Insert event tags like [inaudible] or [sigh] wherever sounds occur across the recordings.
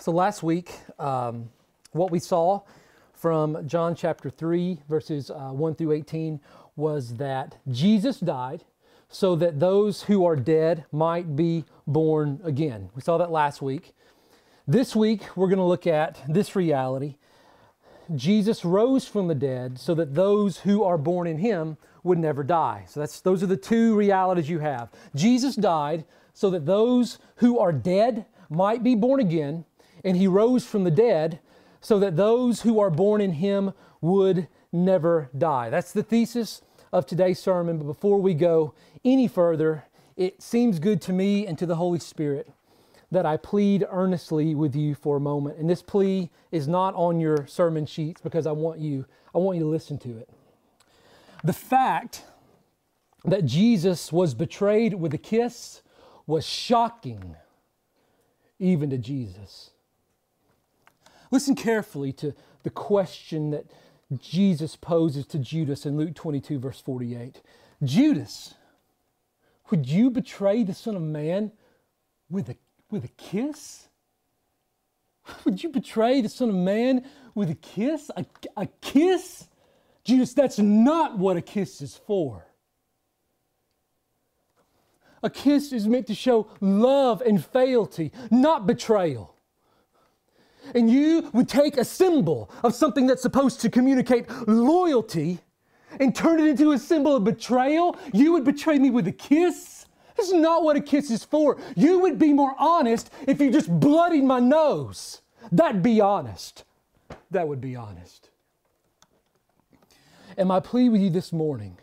So last week, um, what we saw from John chapter 3, verses uh, 1 through 18, was that Jesus died so that those who are dead might be born again. We saw that last week. This week, we're going to look at this reality. Jesus rose from the dead so that those who are born in him would never die. So that's those are the two realities you have. Jesus died so that those who are dead might be born again, and he rose from the dead so that those who are born in him would never die. That's the thesis of today's sermon. But before we go any further, it seems good to me and to the Holy Spirit that I plead earnestly with you for a moment. And this plea is not on your sermon sheets because I want you I want you to listen to it. The fact that Jesus was betrayed with a kiss was shocking even to Jesus. Listen carefully to the question that Jesus poses to Judas in Luke 22, verse 48. Judas, would you betray the Son of Man with a, with a kiss? [laughs] Would you betray the Son of Man with a kiss? A, a kiss? Judas, that's not what a kiss is for. A kiss is meant to show love and fealty, not betrayal and you would take a symbol of something that's supposed to communicate loyalty and turn it into a symbol of betrayal, you would betray me with a kiss? This is not what a kiss is for. You would be more honest if you just bloodied my nose. That'd be honest. That would be honest. And my plea with you this morning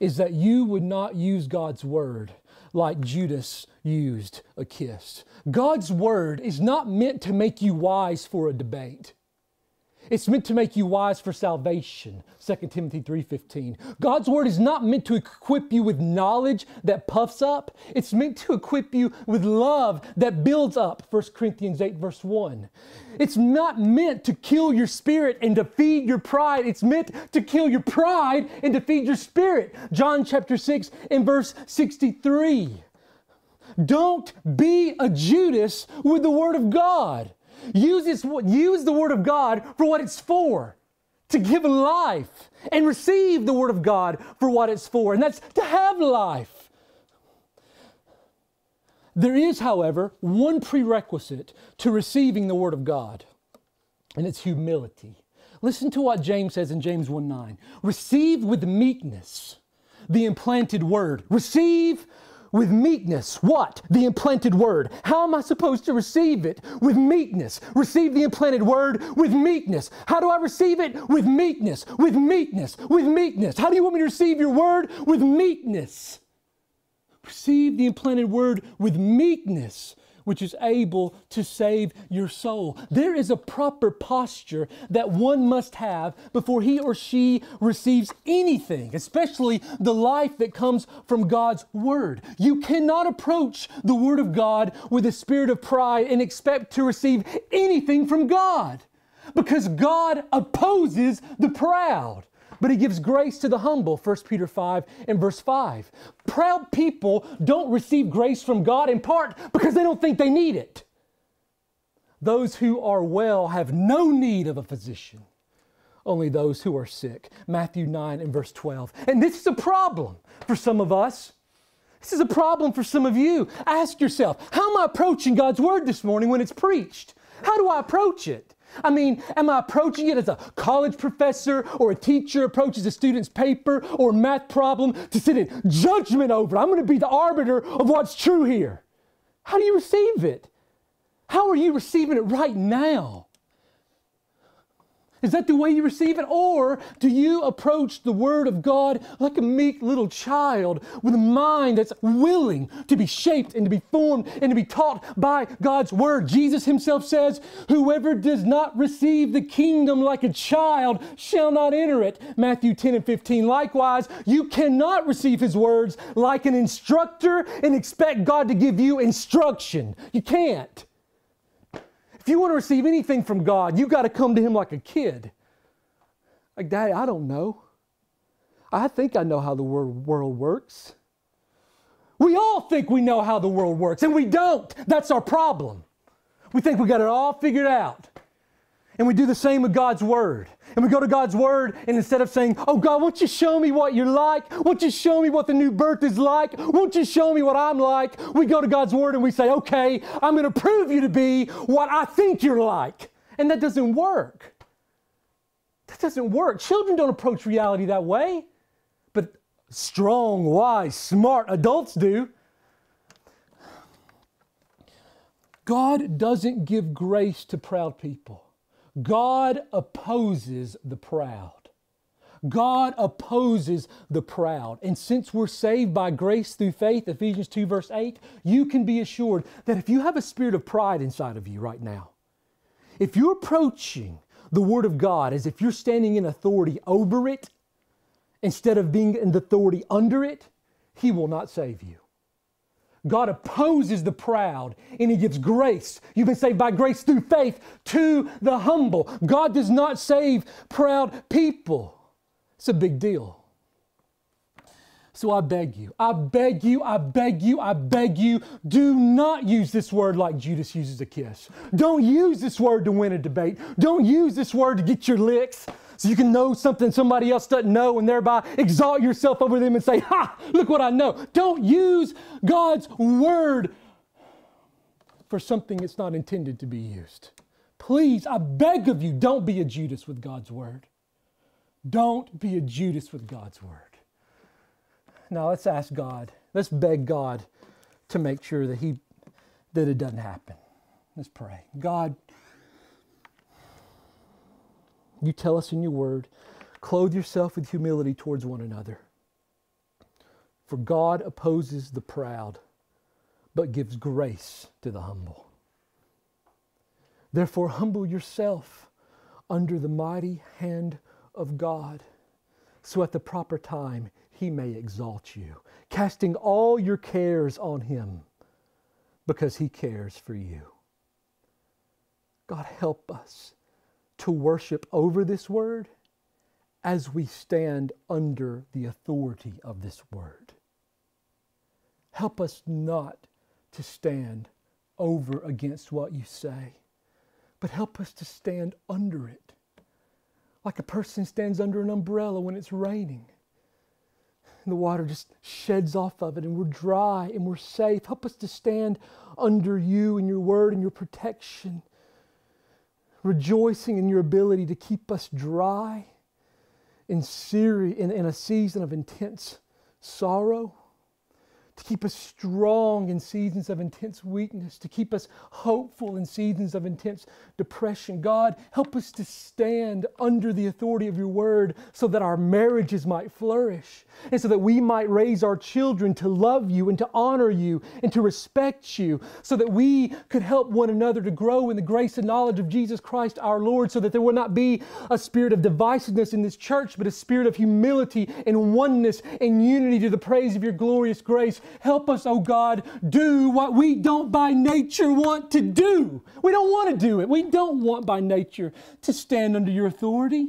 is that you would not use God's word like Judas used a kiss. God's word is not meant to make you wise for a debate. It's meant to make you wise for salvation. 2 Timothy 3:15. God's word is not meant to equip you with knowledge that puffs up. It's meant to equip you with love that builds up. 1 Corinthians 8 verse 1. It's not meant to kill your spirit and to feed your pride. It's meant to kill your pride and to feed your spirit. John chapter 6 and verse 63. Don't be a Judas with the Word of God. Use, this, use the Word of God for what it's for to give life and receive the Word of God for what it's for, and that's to have life. There is, however, one prerequisite to receiving the Word of God, and it's humility. Listen to what James says in James 1 9. Receive with meekness the implanted Word. Receive with meekness. What? The implanted word. How am I supposed to receive it? With meekness. Receive the implanted word with meekness. How do I receive it? With meekness, with meekness, with meekness. How do you want me to receive your word? With meekness. Receive the implanted word with meekness which is able to save your soul. There is a proper posture that one must have before he or she receives anything, especially the life that comes from God's Word. You cannot approach the Word of God with a spirit of pride and expect to receive anything from God because God opposes the proud but he gives grace to the humble 1 peter 5 and verse 5 proud people don't receive grace from god in part because they don't think they need it. Those who are well have no need of a physician only those who are sick. Matthew 9 and verse 12 and this is a problem for some of us. This is a problem for some of you. Ask yourself how am i approaching god's word this morning when it's preached? How do i approach it I mean, am I approaching it as a college professor or a teacher approaches a student's paper or math problem to sit in judgment over? I'm going to be the arbiter of what's true here. How do you receive it? How are you receiving it right now? Is that the way you receive it? Or do you approach the Word of God like a meek little child with a mind that's willing to be shaped and to be formed and to be taught by God's Word? Jesus Himself says, Whoever does not receive the kingdom like a child shall not enter it. Matthew 10 and 15. Likewise, you cannot receive His words like an instructor and expect God to give you instruction. You can't. If you want to receive anything from God, you've got to come to Him like a kid. Like, Daddy, I don't know. I think I know how the world works. We all think we know how the world works, and we don't. That's our problem. We think we got it all figured out. And we do the same with God's Word. And we go to God's Word, and instead of saying, Oh God, won't you show me what you're like? Won't you show me what the new birth is like? Won't you show me what I'm like? We go to God's Word and we say, Okay, I'm going to prove you to be what I think you're like. And that doesn't work. That doesn't work. Children don't approach reality that way. But strong, wise, smart adults do. God doesn't give grace to proud people. God opposes the proud. God opposes the proud. And since we're saved by grace through faith, Ephesians 2, verse 8, you can be assured that if you have a spirit of pride inside of you right now, if you're approaching the Word of God as if you're standing in authority over it instead of being in authority under it, He will not save you. God opposes the proud and He gives grace. You've been saved by grace through faith to the humble. God does not save proud people. It's a big deal. So I beg you, I beg you, I beg you, I beg you, do not use this word like Judas uses a kiss. Don't use this word to win a debate. Don't use this word to get your licks so you can know something somebody else doesn't know and thereby exalt yourself over them and say, Ha, look what I know. Don't use God's word for something it's not intended to be used. Please, I beg of you, don't be a Judas with God's word. Don't be a Judas with God's word. Now let's ask God. Let's beg God to make sure that He that it doesn't happen. Let's pray. God, you tell us in your word, clothe yourself with humility towards one another. For God opposes the proud, but gives grace to the humble. Therefore, humble yourself under the mighty hand of God, so at the proper time he may exalt you, casting all your cares on him because he cares for you. God, help us to worship over this word as we stand under the authority of this word. Help us not to stand over against what you say, but help us to stand under it, like a person stands under an umbrella when it's raining and the water just sheds off of it, and we're dry and we're safe. Help us to stand under you and your word and your protection, rejoicing in your ability to keep us dry in, seri- in, in a season of intense sorrow to keep us strong in seasons of intense weakness, to keep us hopeful in seasons of intense depression. God, help us to stand under the authority of your word so that our marriages might flourish and so that we might raise our children to love you and to honor you and to respect you, so that we could help one another to grow in the grace and knowledge of Jesus Christ our Lord, so that there will not be a spirit of divisiveness in this church, but a spirit of humility and oneness and unity to the praise of your glorious grace. Help us, oh God, do what we don't by nature want to do. We don't want to do it. We don't want by nature to stand under your authority.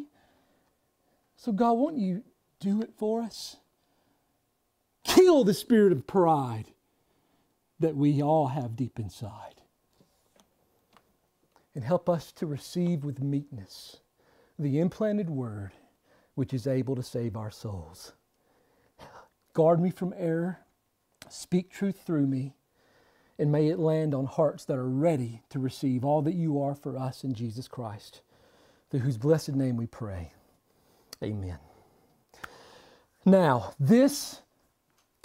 So, God, won't you do it for us? Kill the spirit of pride that we all have deep inside. And help us to receive with meekness the implanted word which is able to save our souls. Guard me from error. Speak truth through me, and may it land on hearts that are ready to receive all that you are for us in Jesus Christ, through whose blessed name we pray. Amen. Now, this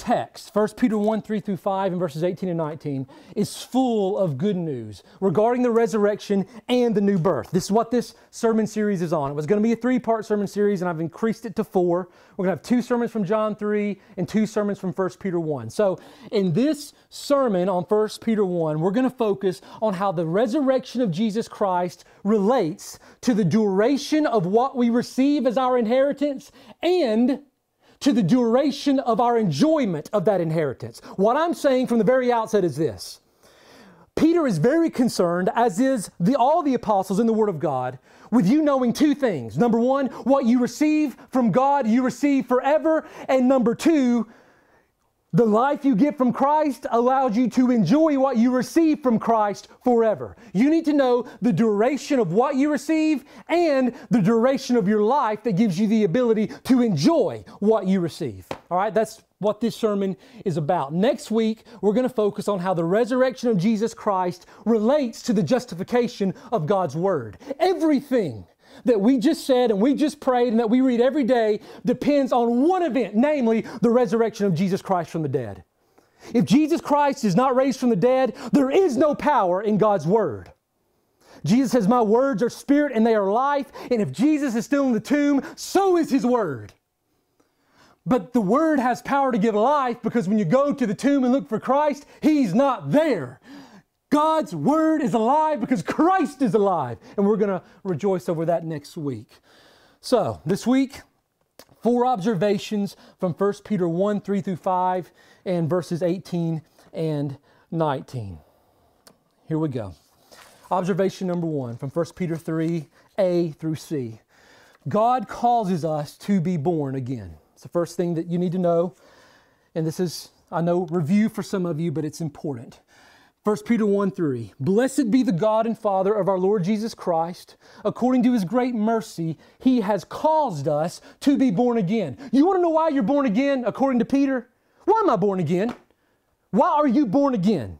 text, 1 Peter 1 3 through 5 and verses 18 and 19, is full of good news regarding the resurrection and the new birth. This is what this sermon series is on. It was going to be a three part sermon series, and I've increased it to four. We're going to have two sermons from John 3 and two sermons from 1 Peter 1. So, in this sermon on 1 Peter 1, we're going to focus on how the resurrection of Jesus Christ relates to the duration of what we receive as our inheritance and to the duration of our enjoyment of that inheritance. What I'm saying from the very outset is this. Peter is very concerned, as is the, all the apostles in the Word of God, with you knowing two things. Number one, what you receive from God, you receive forever. And number two, The life you get from Christ allows you to enjoy what you receive from Christ forever. You need to know the duration of what you receive and the duration of your life that gives you the ability to enjoy what you receive. All right, that's what this sermon is about. Next week, we're going to focus on how the resurrection of Jesus Christ relates to the justification of God's Word. Everything that we just said and we just prayed and that we read every day depends on one event, namely the resurrection of Jesus Christ from the dead. If Jesus Christ is not raised from the dead, there is no power in God's Word. Jesus says, My words are spirit and they are life. And if Jesus is still in the tomb, so is His Word. But the Word has power to give life because when you go to the tomb and look for Christ, He's not there. God's word is alive because Christ is alive. And we're going to rejoice over that next week. So, this week, four observations from 1 Peter 1 3 through 5 and verses 18 and 19. Here we go. Observation number one from 1 Peter 3 A through C. God causes us to be born again. It's the first thing that you need to know. And this is, I know, review for some of you, but it's important. 1 Peter 1 3. Blessed be the God and Father of our Lord Jesus Christ. According to his great mercy, he has caused us to be born again. You want to know why you're born again, according to Peter? Why am I born again? Why are you born again?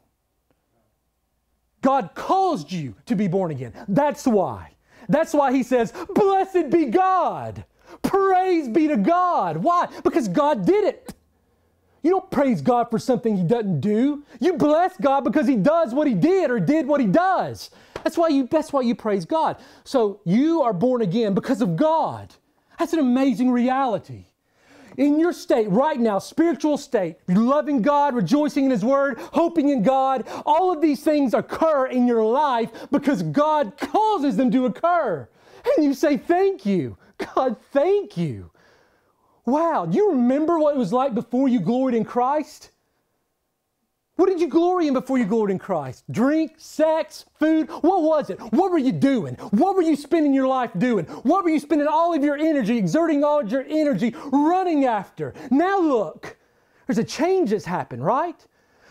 God caused you to be born again. That's why. That's why he says, Blessed be God. Praise be to God. Why? Because God did it. You don't praise God for something He doesn't do. You bless God because He does what He did or did what He does. That's why you, that's why you praise God. So you are born again because of God. That's an amazing reality. In your state right now, spiritual state, loving God, rejoicing in His Word, hoping in God, all of these things occur in your life because God causes them to occur. And you say, Thank you. God, thank you. Wow, do you remember what it was like before you gloried in Christ? What did you glory in before you gloried in Christ? Drink, sex, food? What was it? What were you doing? What were you spending your life doing? What were you spending all of your energy, exerting all of your energy running after? Now look, there's a change that's happened, right?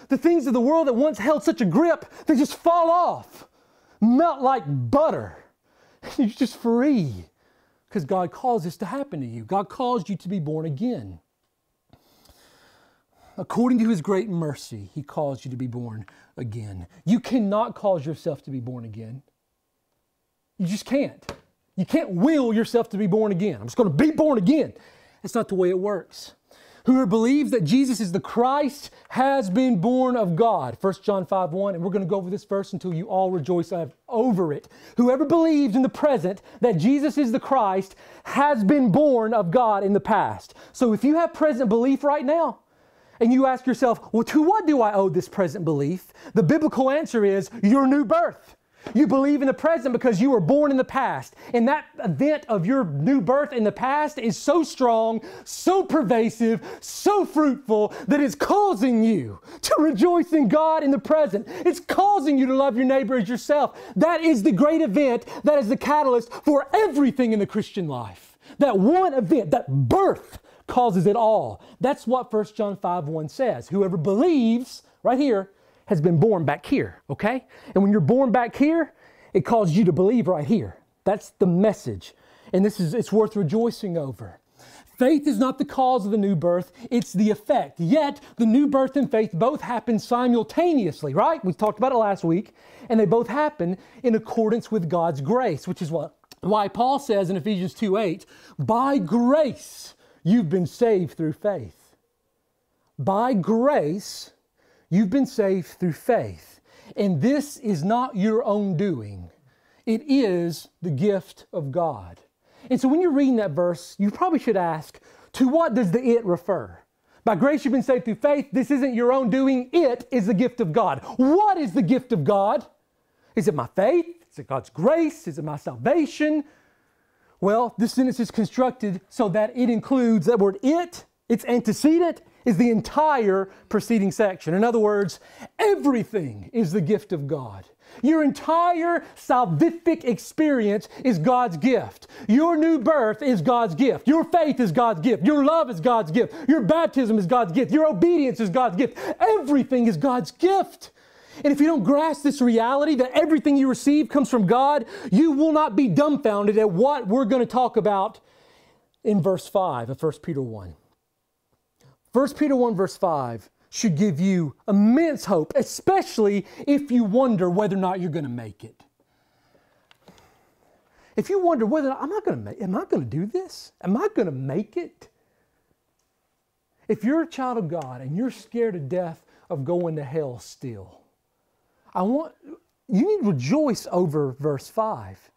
The things of the world that once held such a grip, they just fall off, melt like butter. [laughs] You're just free because God caused this to happen to you. God caused you to be born again. According to his great mercy, he caused you to be born again. You cannot cause yourself to be born again. You just can't. You can't will yourself to be born again. I'm just going to be born again. That's not the way it works. Whoever believes that Jesus is the Christ has been born of God. 1 John 5 1. And we're going to go over this verse until you all rejoice over it. Whoever believes in the present that Jesus is the Christ has been born of God in the past. So if you have present belief right now, and you ask yourself, well, to what do I owe this present belief? The biblical answer is your new birth. You believe in the present because you were born in the past. And that event of your new birth in the past is so strong, so pervasive, so fruitful that it's causing you to rejoice in God in the present. It's causing you to love your neighbor as yourself. That is the great event that is the catalyst for everything in the Christian life. That one event, that birth, causes it all. That's what 1 John 5 1 says. Whoever believes, right here, has been born back here, okay? And when you're born back here, it causes you to believe right here. That's the message. And this is it's worth rejoicing over. Faith is not the cause of the new birth, it's the effect. Yet, the new birth and faith both happen simultaneously, right? We talked about it last week, and they both happen in accordance with God's grace, which is what why Paul says in Ephesians 2 8, by grace you've been saved through faith. By grace You've been saved through faith. And this is not your own doing, it is the gift of God. And so when you're reading that verse, you probably should ask, to what does the it refer? By grace you've been saved through faith. This isn't your own doing. It is the gift of God. What is the gift of God? Is it my faith? Is it God's grace? Is it my salvation? Well, this sentence is constructed so that it includes that word it, its antecedent, is the entire preceding section. In other words, everything is the gift of God. Your entire salvific experience is God's gift. Your new birth is God's gift. Your faith is God's gift. Your love is God's gift. Your baptism is God's gift. Your obedience is God's gift. Everything is God's gift. And if you don't grasp this reality that everything you receive comes from God, you will not be dumbfounded at what we're going to talk about in verse 5 of 1 Peter 1. 1 Peter 1, verse 5 should give you immense hope, especially if you wonder whether or not you're going to make it. If you wonder whether I'm not going to make, am I going to do this? Am I going to make it? If you're a child of God and you're scared to death of going to hell still, I want you need to rejoice over verse 5.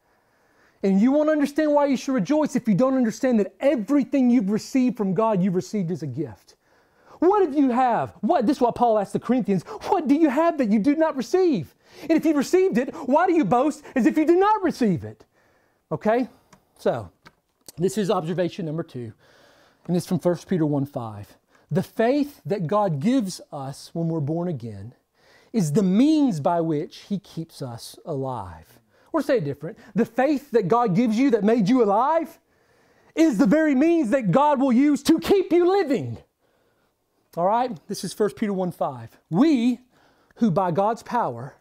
And you won't understand why you should rejoice if you don't understand that everything you've received from God, you've received as a gift. What do you have? What this is what Paul asked the Corinthians. What do you have that you did not receive? And if you received it, why do you boast as if you did not receive it? Okay? So, this is observation number two. And it's from 1 Peter 1 5. The faith that God gives us when we're born again is the means by which He keeps us alive. Or say it different the faith that God gives you that made you alive is the very means that God will use to keep you living. All right? This is 1 Peter 1 5. We, who by God's power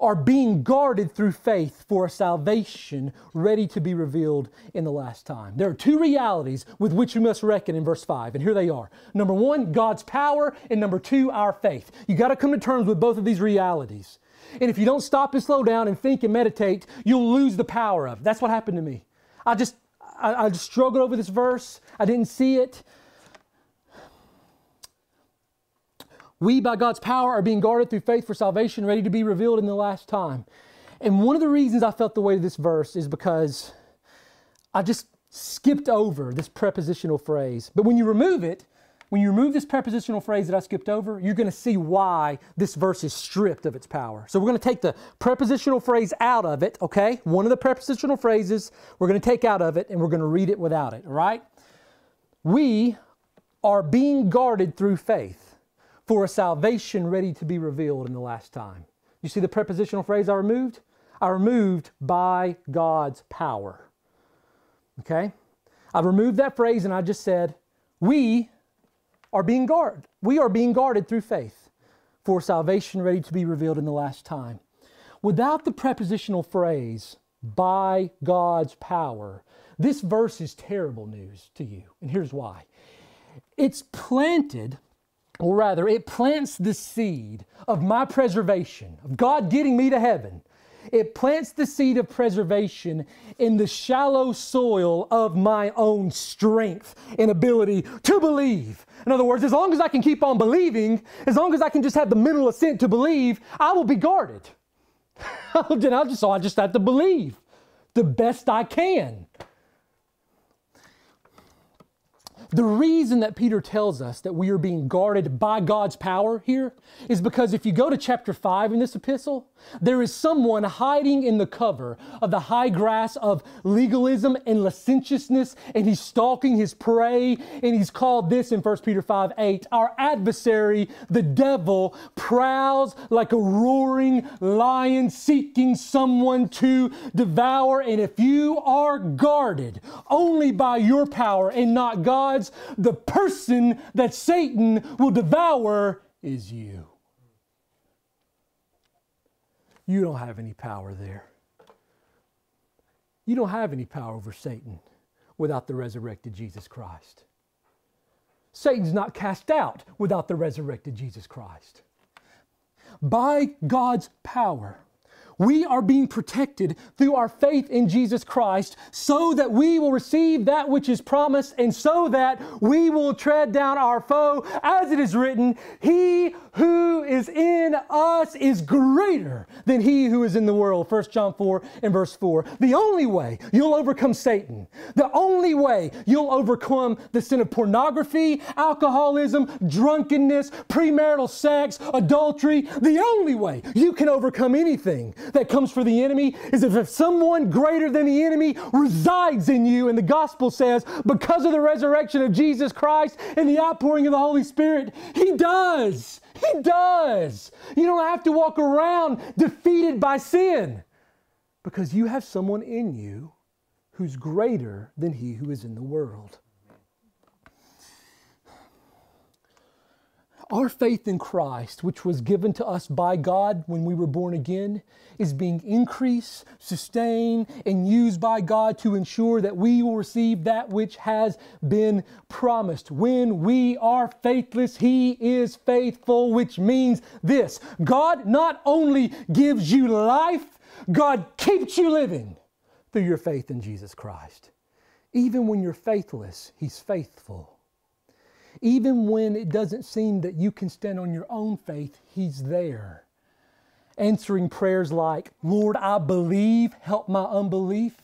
are being guarded through faith for a salvation ready to be revealed in the last time. There are two realities with which we must reckon in verse 5, and here they are. Number one, God's power, and number two, our faith. You got to come to terms with both of these realities. And if you don't stop and slow down and think and meditate, you'll lose the power of it. That's what happened to me. I just, I, I just struggled over this verse. I didn't see it. We, by God's power, are being guarded through faith for salvation, ready to be revealed in the last time. And one of the reasons I felt the way of this verse is because I just skipped over this prepositional phrase. But when you remove it, when you remove this prepositional phrase that I skipped over, you're going to see why this verse is stripped of its power. So we're going to take the prepositional phrase out of it, okay? One of the prepositional phrases we're going to take out of it and we're going to read it without it, all right? We are being guarded through faith for a salvation ready to be revealed in the last time. You see the prepositional phrase I removed? I removed by God's power. Okay? I removed that phrase and I just said, we are being guarded. We are being guarded through faith for salvation ready to be revealed in the last time. Without the prepositional phrase, by God's power, this verse is terrible news to you. And here's why. It's planted or rather, it plants the seed of my preservation, of God getting me to heaven. It plants the seed of preservation in the shallow soil of my own strength and ability to believe. In other words, as long as I can keep on believing, as long as I can just have the mental assent to believe, I will be guarded. [laughs] I'll just, I just have to believe the best I can. The reason that Peter tells us that we are being guarded by God's power here is because if you go to chapter 5 in this epistle, there is someone hiding in the cover of the high grass of legalism and licentiousness, and he's stalking his prey, and he's called this in 1 Peter 5 8. Our adversary, the devil, prowls like a roaring lion seeking someone to devour. And if you are guarded only by your power and not God's, the person that Satan will devour is you. You don't have any power there. You don't have any power over Satan without the resurrected Jesus Christ. Satan's not cast out without the resurrected Jesus Christ. By God's power, we are being protected through our faith in Jesus Christ so that we will receive that which is promised and so that we will tread down our foe. As it is written, He who is in us is greater than he who is in the world. 1 John 4 and verse 4. The only way you'll overcome Satan, the only way you'll overcome the sin of pornography, alcoholism, drunkenness, premarital sex, adultery, the only way you can overcome anything that comes for the enemy is if someone greater than the enemy resides in you. And the gospel says, because of the resurrection of Jesus Christ and the outpouring of the Holy Spirit, He does. He does. You don't have to walk around defeated by sin because you have someone in you who's greater than he who is in the world. Our faith in Christ, which was given to us by God when we were born again, is being increased, sustained, and used by God to ensure that we will receive that which has been promised. When we are faithless, He is faithful, which means this God not only gives you life, God keeps you living through your faith in Jesus Christ. Even when you're faithless, He's faithful. Even when it doesn't seem that you can stand on your own faith, He's there. Answering prayers like, Lord, I believe, help my unbelief.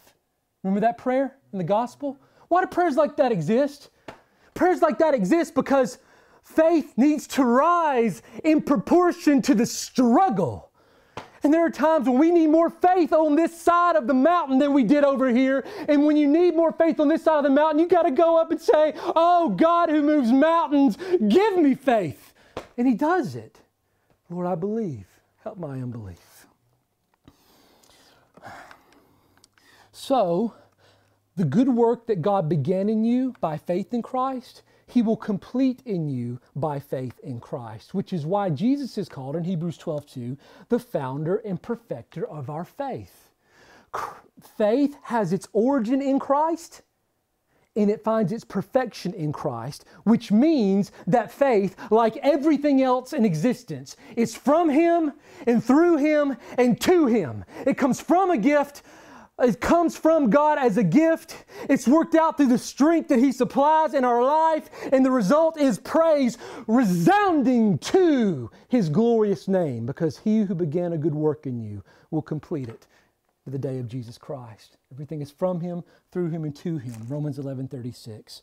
Remember that prayer in the gospel? Why do prayers like that exist? Prayers like that exist because faith needs to rise in proportion to the struggle and there are times when we need more faith on this side of the mountain than we did over here. And when you need more faith on this side of the mountain, you got to go up and say, Oh, God who moves mountains, give me faith. And He does it. Lord, I believe. Help my unbelief. So, the good work that God began in you by faith in Christ, he will complete in you by faith in Christ, which is why Jesus is called in Hebrews 12 2 the founder and perfecter of our faith. Faith has its origin in Christ and it finds its perfection in Christ, which means that faith, like everything else in existence, is from Him and through Him and to Him. It comes from a gift it comes from God as a gift. It's worked out through the strength that He supplies in our life, and the result is praise resounding to His glorious name, because He who began a good work in you will complete it to the day of Jesus Christ. Everything is from Him, through Him, and to Him. Romans 11 36.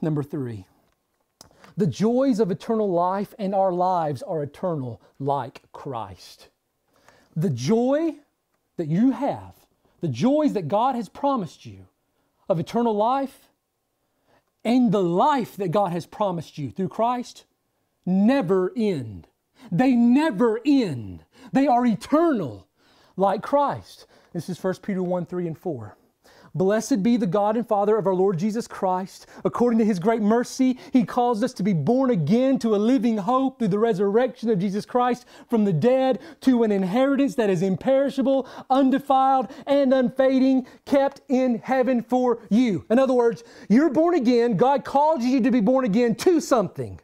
Number three. The joys of eternal life and our lives are eternal like Christ. The joy that you have the joys that God has promised you of eternal life and the life that God has promised you through Christ never end. They never end. They are eternal like Christ. This is 1 Peter 1 3 and 4. Blessed be the God and Father of our Lord Jesus Christ. According to his great mercy, he caused us to be born again to a living hope through the resurrection of Jesus Christ from the dead to an inheritance that is imperishable, undefiled, and unfading, kept in heaven for you. In other words, you're born again. God called you to be born again to something.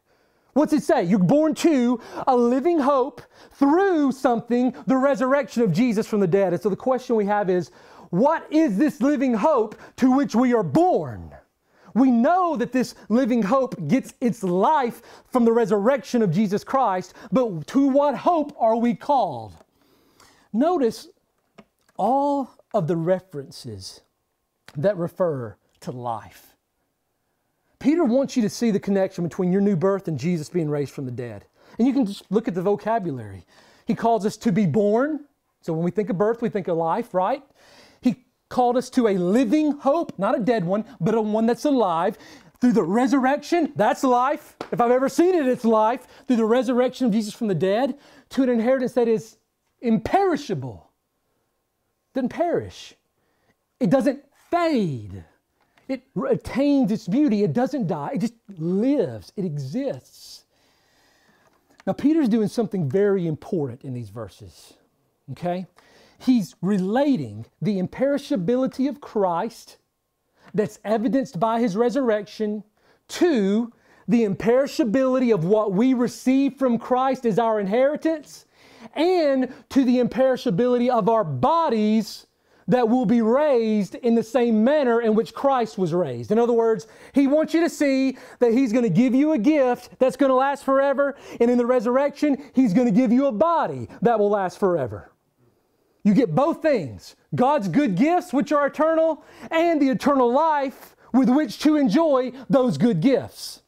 What's it say? You're born to a living hope through something, the resurrection of Jesus from the dead. And so the question we have is, what is this living hope to which we are born? We know that this living hope gets its life from the resurrection of Jesus Christ, but to what hope are we called? Notice all of the references that refer to life. Peter wants you to see the connection between your new birth and Jesus being raised from the dead. And you can just look at the vocabulary. He calls us to be born. So when we think of birth, we think of life, right? Called us to a living hope, not a dead one, but a one that's alive. Through the resurrection, that's life. If I've ever seen it, it's life. Through the resurrection of Jesus from the dead, to an inheritance that is imperishable, doesn't perish, it doesn't fade. It retains its beauty. It doesn't die. It just lives. It exists. Now, Peter's doing something very important in these verses. Okay? He's relating the imperishability of Christ that's evidenced by his resurrection to the imperishability of what we receive from Christ as our inheritance and to the imperishability of our bodies that will be raised in the same manner in which Christ was raised. In other words, He wants you to see that He's going to give you a gift that's going to last forever, and in the resurrection, He's going to give you a body that will last forever. You get both things God's good gifts, which are eternal, and the eternal life with which to enjoy those good gifts.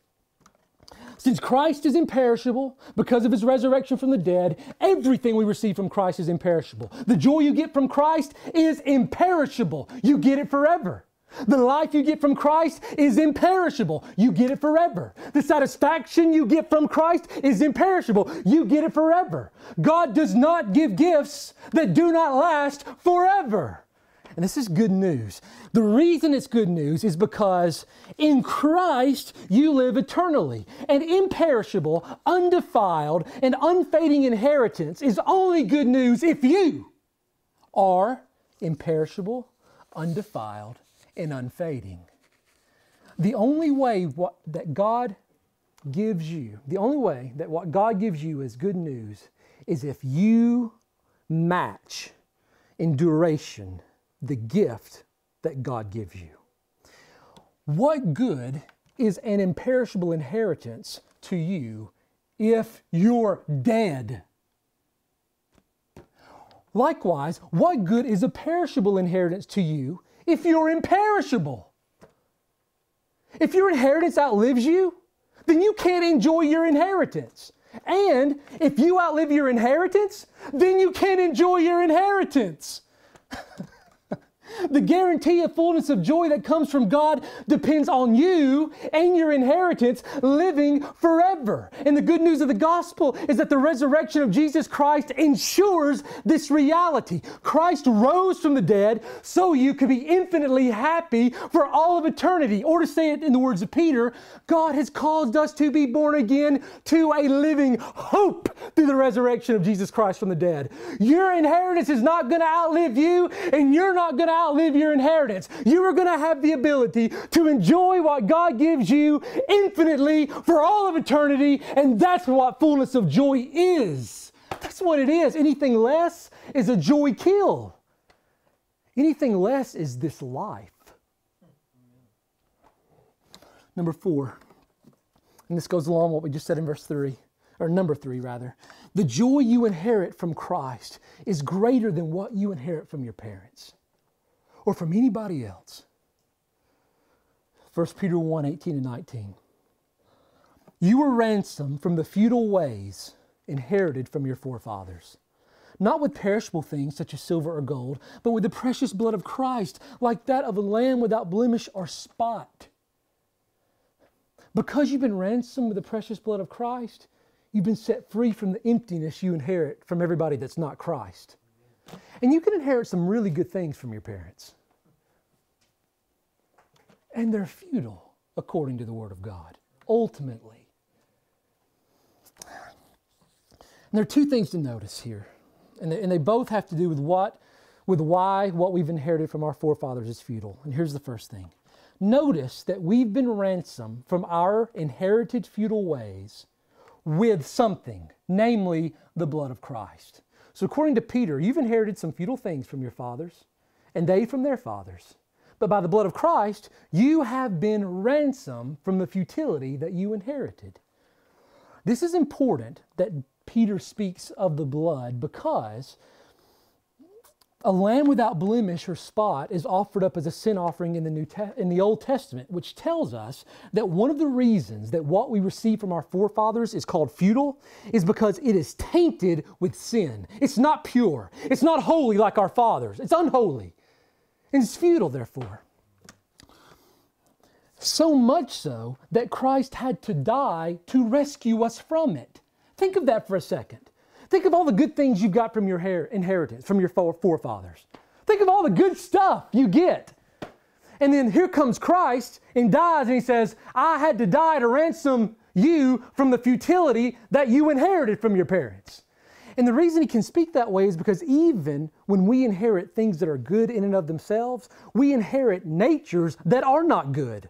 Since Christ is imperishable because of his resurrection from the dead, everything we receive from Christ is imperishable. The joy you get from Christ is imperishable. You get it forever. The life you get from Christ is imperishable. You get it forever. The satisfaction you get from Christ is imperishable. You get it forever. God does not give gifts that do not last forever. And this is good news. The reason it's good news is because in Christ you live eternally. An imperishable, undefiled, and unfading inheritance is only good news if you are imperishable, undefiled, and unfading. The only way what, that God gives you, the only way that what God gives you is good news is if you match in duration the gift that God gives you. What good is an imperishable inheritance to you if you're dead? Likewise, what good is a perishable inheritance to you if you're imperishable? If your inheritance outlives you, then you can't enjoy your inheritance. And if you outlive your inheritance, then you can't enjoy your inheritance. [laughs] The guarantee of fullness of joy that comes from God depends on you and your inheritance living forever. And the good news of the gospel is that the resurrection of Jesus Christ ensures this reality. Christ rose from the dead so you could be infinitely happy for all of eternity. Or to say it in the words of Peter, God has caused us to be born again to a living hope through the resurrection of Jesus Christ from the dead. Your inheritance is not going to outlive you, and you're not going to outlive your inheritance. You are going to have the ability to enjoy what God gives you infinitely for all of eternity, and that's what fullness of joy is. That's what it is. Anything less is a joy kill. Anything less is this life. Number four, and this goes along what we just said in verse three, or number three rather. The joy you inherit from Christ is greater than what you inherit from your parents or from anybody else. 1 Peter 1 18 and 19. You were ransomed from the futile ways inherited from your forefathers, not with perishable things such as silver or gold, but with the precious blood of Christ, like that of a lamb without blemish or spot. Because you've been ransomed with the precious blood of Christ, you've been set free from the emptiness you inherit from everybody that's not Christ. And you can inherit some really good things from your parents. And they're futile according to the Word of God, ultimately. And there are two things to notice here. And they, and they both have to do with what, with why what we've inherited from our forefathers is futile. And here's the first thing. Notice that we've been ransomed from our inherited futile ways with something, namely the blood of Christ. So, according to Peter, you've inherited some futile things from your fathers, and they from their fathers. But by the blood of Christ, you have been ransomed from the futility that you inherited. This is important that Peter speaks of the blood because a lamb without blemish or spot is offered up as a sin offering in the New Te- in the Old Testament, which tells us that one of the reasons that what we receive from our forefathers is called futile is because it is tainted with sin. It's not pure. It's not holy like our fathers. It's unholy. And it's futile, therefore. So much so that Christ had to die to rescue us from it. Think of that for a second. Think of all the good things you got from your inheritance, from your forefathers. Think of all the good stuff you get. And then here comes Christ and dies, and he says, I had to die to ransom you from the futility that you inherited from your parents. And the reason he can speak that way is because even when we inherit things that are good in and of themselves, we inherit natures that are not good.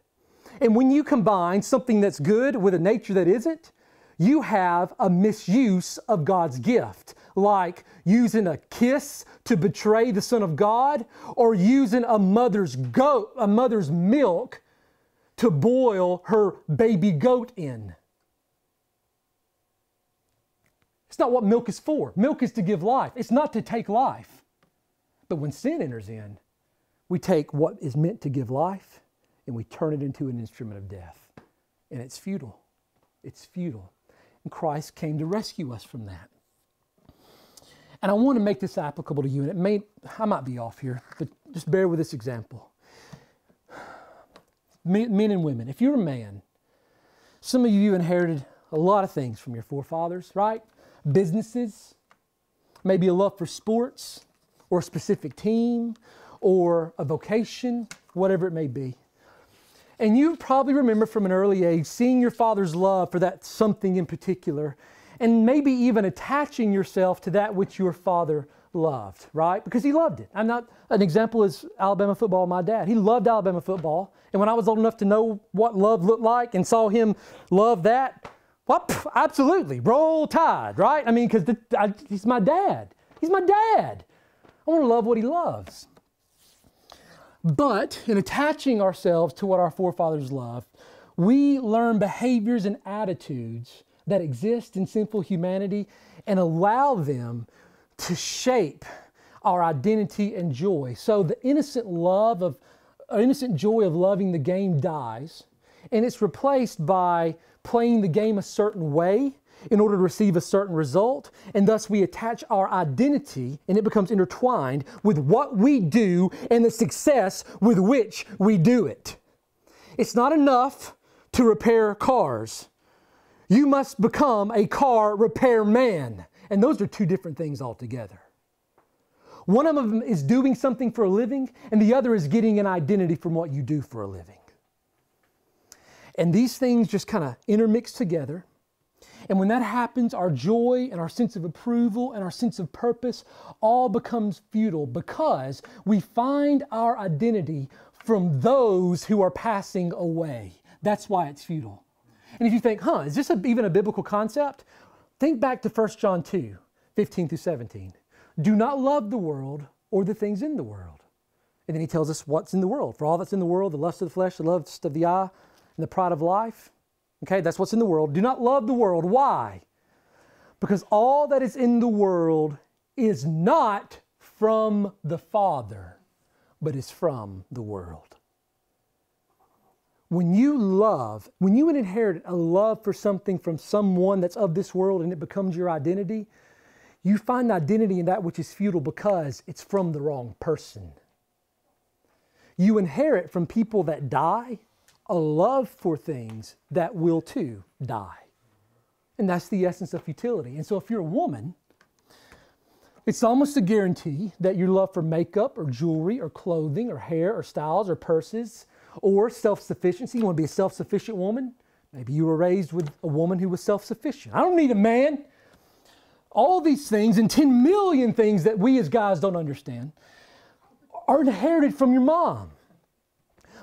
And when you combine something that's good with a nature that isn't, you have a misuse of God's gift, like using a kiss to betray the Son of God, or using a mother's goat, a mother's milk to boil her baby goat in. It's not what milk is for. Milk is to give life, it's not to take life. But when sin enters in, we take what is meant to give life and we turn it into an instrument of death. And it's futile. It's futile. And Christ came to rescue us from that. And I want to make this applicable to you, and it may, I might be off here, but just bear with this example. men and women, if you're a man, some of you inherited a lot of things from your forefathers, right? Businesses, maybe a love for sports or a specific team or a vocation, whatever it may be. And you probably remember from an early age seeing your father's love for that something in particular, and maybe even attaching yourself to that which your father loved, right? Because he loved it. I'm not, an example is Alabama football, my dad. He loved Alabama football. And when I was old enough to know what love looked like and saw him love that, well, pff, absolutely, roll tide, right? I mean, because he's my dad. He's my dad. I want to love what he loves. But in attaching ourselves to what our forefathers loved, we learn behaviors and attitudes that exist in sinful humanity and allow them to shape our identity and joy. So the innocent love of innocent joy of loving the game dies and it's replaced by playing the game a certain way in order to receive a certain result, and thus we attach our identity and it becomes intertwined with what we do and the success with which we do it. It's not enough to repair cars. You must become a car repair man. And those are two different things altogether. One of them is doing something for a living, and the other is getting an identity from what you do for a living. And these things just kind of intermix together. And when that happens, our joy and our sense of approval and our sense of purpose all becomes futile because we find our identity from those who are passing away. That's why it's futile. And if you think, huh, is this a, even a biblical concept? Think back to 1 John 2 15 through 17. Do not love the world or the things in the world. And then he tells us what's in the world. For all that's in the world, the lust of the flesh, the lust of the eye, and the pride of life, Okay, that's what's in the world. Do not love the world. Why? Because all that is in the world is not from the Father, but is from the world. When you love, when you inherit a love for something from someone that's of this world and it becomes your identity, you find identity in that which is futile because it's from the wrong person. You inherit from people that die a love for things that will too die. And that's the essence of futility. And so if you're a woman, it's almost a guarantee that your love for makeup or jewelry or clothing or hair or styles or purses or self sufficiency, you want to be a self sufficient woman? Maybe you were raised with a woman who was self sufficient. I don't need a man. All these things and 10 million things that we as guys don't understand are inherited from your mom.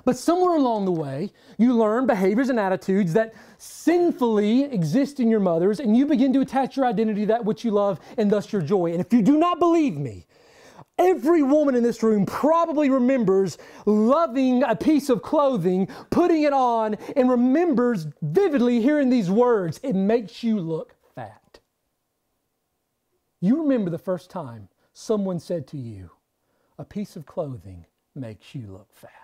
But somewhere along the way, you learn behaviors and attitudes that sinfully exist in your mothers, and you begin to attach your identity to that which you love and thus your joy. And if you do not believe me, Every woman in this room probably remembers loving a piece of clothing, putting it on, and remembers vividly hearing these words It makes you look fat. You remember the first time someone said to you, A piece of clothing makes you look fat.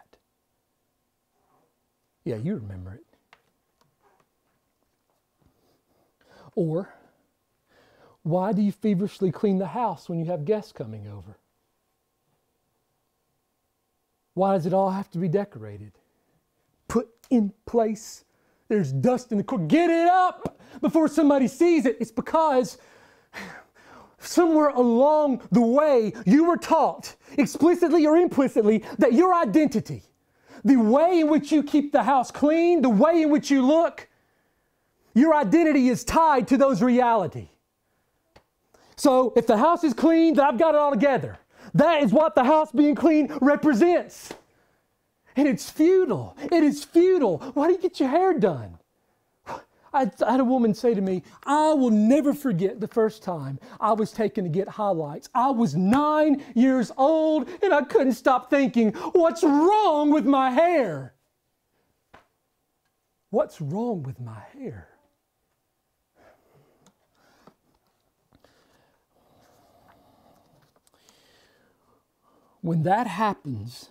Yeah, you remember it. Or, why do you feverishly clean the house when you have guests coming over? Why does it all have to be decorated? Put in place. There's dust in the corner. Get it up before somebody sees it. It's because somewhere along the way you were taught, explicitly or implicitly, that your identity the way in which you keep the house clean, the way in which you look, your identity is tied to those reality. So if the house is clean, then I've got it all together. That is what the house being clean represents. And it's futile. It is futile. Why do you get your hair done? I, had a woman say to me, I will never forget the first time I was taken to get highlights. I was nine years old and I couldn't stop thinking, what's wrong with my hair? What's wrong with my hair? When that happens,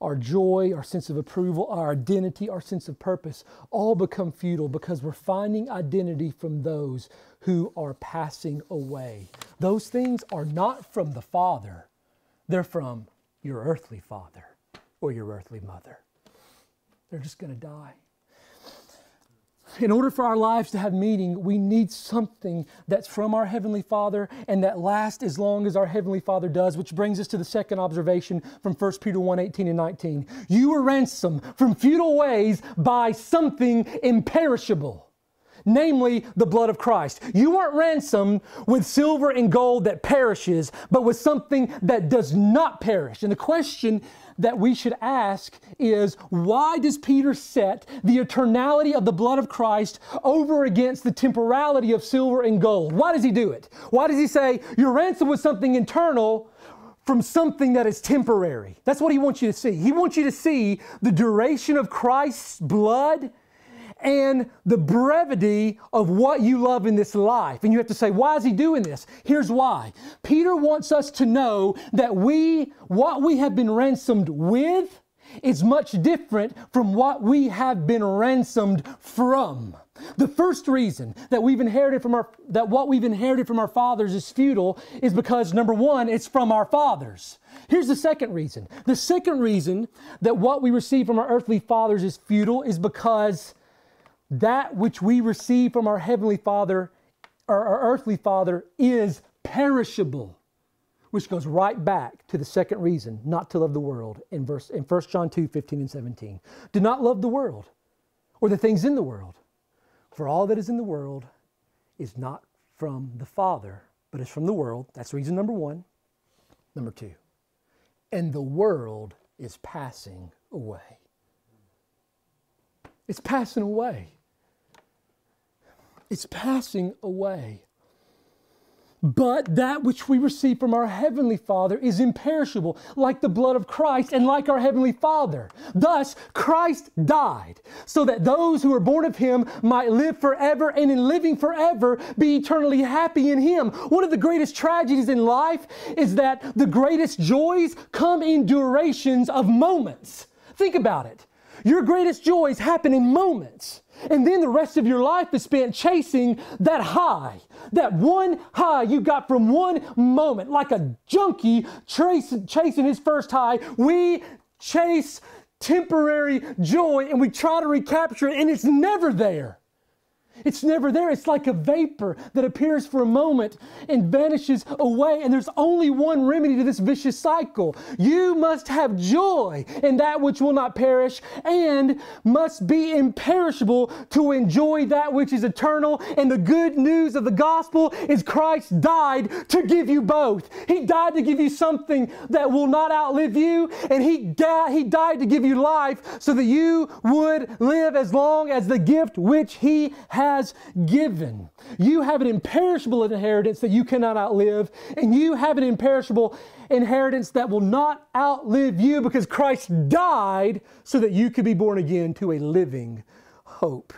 our joy, our sense of approval, our identity, our sense of purpose all become futile because we're finding identity from those who are passing away. Those things are not from the Father, they're from your earthly father or your earthly mother. they're just going to die. In order for our lives to have meaning, we need something that's from our Heavenly Father and that lasts as long as our Heavenly Father does, which brings us to the second observation from 1 Peter 1 18 and 19. You were ransomed from futile ways by something imperishable namely the blood of Christ. You weren't ransomed with silver and gold that perishes, but with something that does not perish. And the question that we should ask is why does Peter set the eternality of the blood of Christ over against the temporality of silver and gold? Why does he do it? Why does he say your ransom was something eternal? From something that is temporary. That's what he wants you to see. He wants you to see the duration of Christ's blood and the brevity of what you love in this life. And you have to say, why is he doing this? Here's why. Peter wants us to know that we, what we have been ransomed with, is much different from what we have been ransomed from. The first reason that we've inherited from our that what we've inherited from our fathers is futile is because number 1 it's from our fathers. Here's the second reason. The second reason that what we receive from our earthly fathers is futile is because that which we receive from our heavenly Father, or our earthly Father, is perishable. Which goes right back to the second reason not to love the world in verse in 1 John 2, 15 and 17. Do not love the world or the things in the world. For all that is in the world is not from the Father, but is from the world. That's reason number one. Number two. And the world is passing away. It's passing away it's passing away. But that which we receive from our Heavenly Father is imperishable, like the blood of Christ and like our Heavenly Father. Thus, Christ died, so that those who are born of Him might live forever and in living forever be eternally happy in Him. One of the greatest tragedies in life is that the greatest joys come in durations of moments. Think about it. Your greatest joys happen in moments. And then the rest of your life is spent chasing that high, that one high you got from one moment, like a junkie chasing, chasing his first high. We chase temporary joy and we try to recapture it, and it's never there. It's never there. It's like a vapor that appears for a moment and vanishes away. And there's only one remedy to this vicious cycle. You must have joy in that which will not perish and must be imperishable to enjoy that which is eternal. And the good news of the gospel is Christ died to give you both. He died to give you something that will not outlive you, and He, di- he died to give you life so that you would live as long as the gift which He has has given. You have an imperishable inheritance that you cannot outlive, and you have an imperishable inheritance that will not outlive you because Christ died so that you could be born again to a living hope.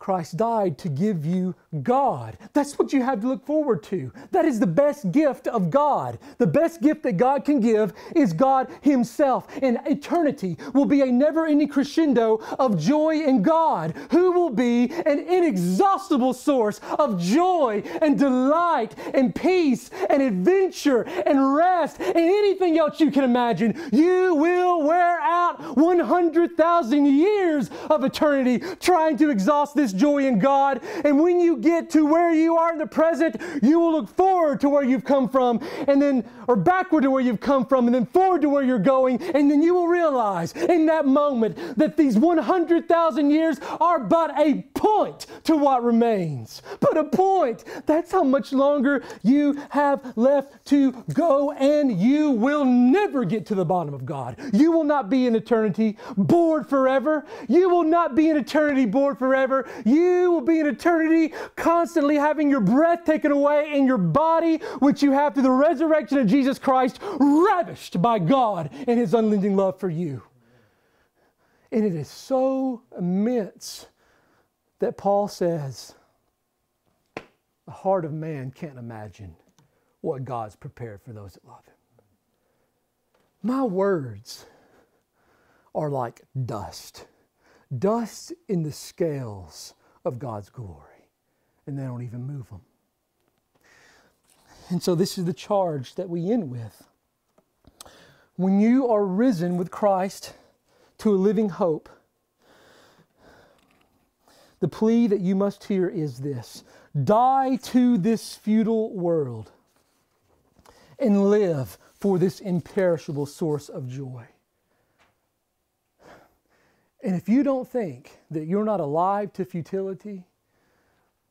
Christ died to give you God. That's what you have to look forward to. That is the best gift of God. The best gift that God can give is God Himself. And eternity will be a never ending crescendo of joy in God, who will be an inexhaustible source of joy and delight and peace and adventure and rest and anything else you can imagine. You will wear out 100,000 years of eternity trying to exhaust this joy in God. And when you get to where you are in the present, you will look forward to where you've come from, and then, or backward to where you've come from, and then forward to where you're going. And then you will realize in that moment that these 100,000 years are but a point to what remains. But a point. That's how much longer you have left to go, and you will never get to the bottom of God. You will not be in eternity bored forever. You will not be in eternity bored forever. You will be in eternity constantly having your breath taken away and your body, which you have through the resurrection of Jesus Christ, ravished by God and His unending love for you. And it is so immense that Paul says, the heart of man can't imagine what God's prepared for those that love Him. My words are like dust, dust in the scales of God's glory, and they don't even move them. And so, this is the charge that we end with. When you are risen with Christ to a living hope, The plea that you must hear is this die to this futile world and live for this imperishable source of joy. And if you don't think that you're not alive to futility,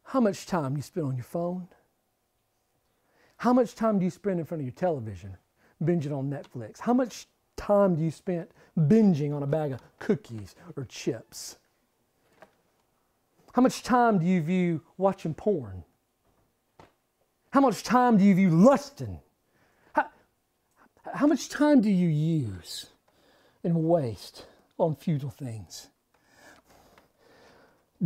how much time do you spend on your phone? How much time do you spend in front of your television, binging on Netflix? How much time do you spend binging on a bag of cookies or chips? How much time do you view watching porn? How much time do you view lusting? How, how much time do you use and waste on futile things?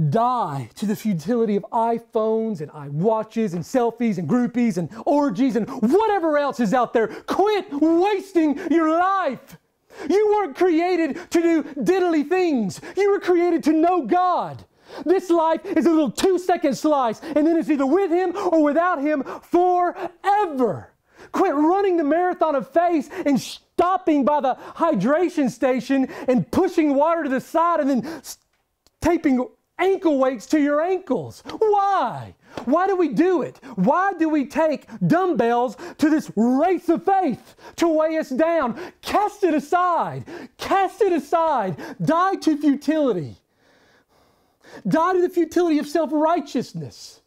Die to the futility of iPhones and iWatches and selfies and groupies and orgies and whatever else is out there. Quit wasting your life. You weren't created to do diddly things. You were created to know God. This life is a little two second slice, and then it's either with Him or without Him forever. Quit running the marathon of faith and stopping by the hydration station and pushing water to the side and then taping ankle weights to your ankles. Why? Why do we do it? Why do we take dumbbells to this race of faith to weigh us down? Cast it aside. Cast it aside. Die to futility. Die to the futility of self righteousness.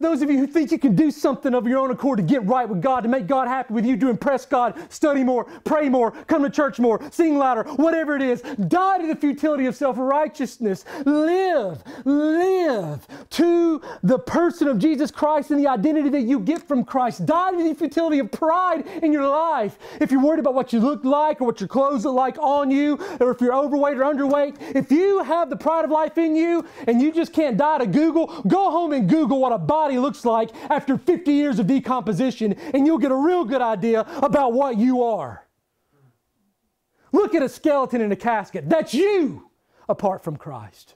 Those of you who think you can do something of your own accord to get right with God, to make God happy with you, to impress God, study more, pray more, come to church more, sing louder, whatever it is, die to the futility of self righteousness. Live, live to the person of Jesus Christ and the identity that you get from Christ. Die to the futility of pride in your life. If you're worried about what you look like or what your clothes look like on you, or if you're overweight or underweight, if you have the pride of life in you and you just can't die to Google, go home and Google what a body body looks like after 50 years of decomposition, and you'll get a real good idea about what you are. Look at a skeleton in a casket. That's you apart from Christ.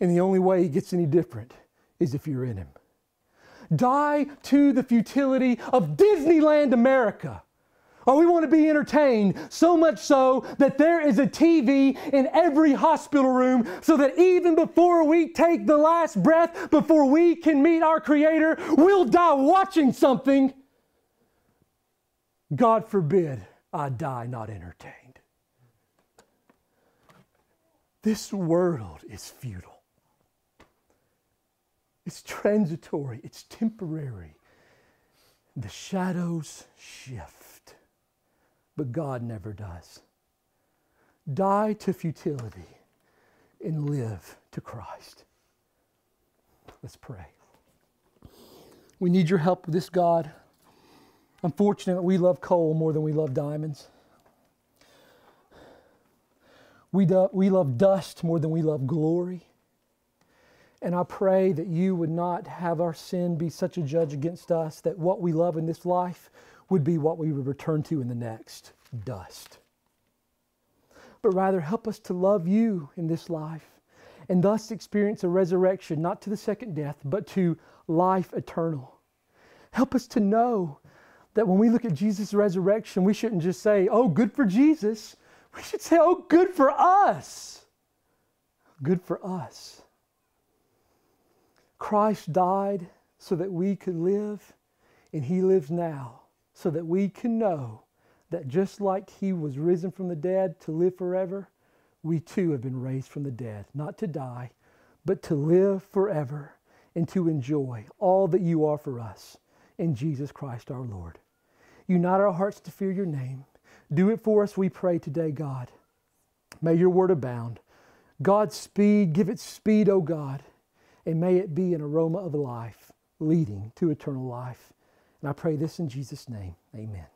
And the only way he gets any different is if you're in him. Die to the futility of Disneyland America or we want to be entertained so much so that there is a TV in every hospital room so that even before we take the last breath, before we can meet our Creator, we'll die watching something. God forbid I die not entertained. This world is futile. It's transitory, it's temporary. The shadows shift but God never does. Die to futility and live to Christ. Let's pray. We need your help with this, God. Unfortunately, we love coal more than we love diamonds. We, do, we love dust more than we love glory. And I pray that you would not have our sin be such a judge against us that what we love in this life would be what we would return to in the next dust. But rather, help us to love you in this life and thus experience a resurrection, not to the second death, but to life eternal. Help us to know that when we look at Jesus' resurrection, we shouldn't just say, oh, good for Jesus. We should say, oh, good for us. Good for us. Christ died so that we could live, and he lives now so that we can know that just like he was risen from the dead to live forever, we too have been raised from the dead, not to die, but to live forever and to enjoy all that you are for us in Jesus Christ our Lord. Unite our hearts to fear your name. Do it for us, we pray today, God. May your word abound. God's speed, give it speed, O God, and may it be an aroma of life leading to eternal life. And I pray this in Jesus' name. Amen.